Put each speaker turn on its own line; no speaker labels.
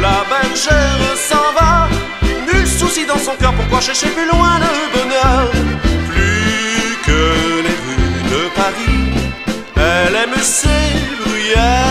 la bergère s'en va. Nul souci dans son cœur, pourquoi chercher plus loin le bonheur? Plus que les rues de Paris, elle aime ses bruyères.